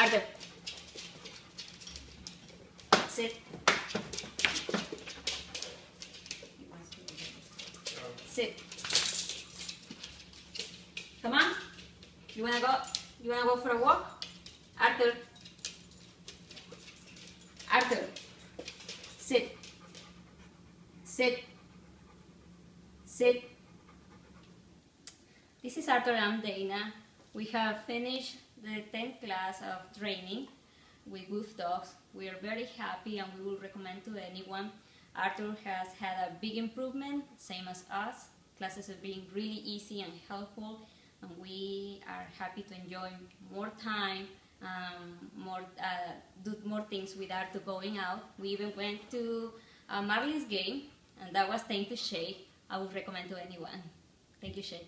Arthur. Sit. Sit. Come on. You wanna go? You wanna go for a walk? Arthur. Arthur. Sit. Sit. Sit. This is Arthur and Dana. We have finished the 10th class of training with Woof Dogs. We are very happy and we will recommend to anyone. Arthur has had a big improvement, same as us. Classes are being really easy and helpful and we are happy to enjoy more time, um, more, uh, do more things with Arthur going out. We even went to Marlins game and that was thanks to Shay. I would recommend to anyone. Thank you, Shay.